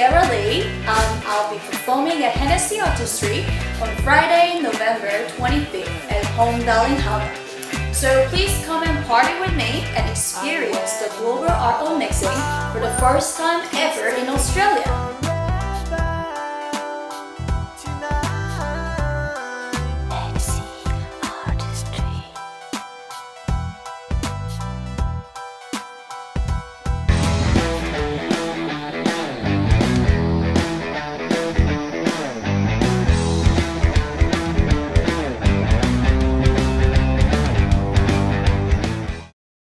Siera Lee. Um, I'll be performing at Hennessy Artistry on Friday, November 25th at Home Darling Harbor. So please come and party with me and experience the global art of mixing for the first time ever in Australia.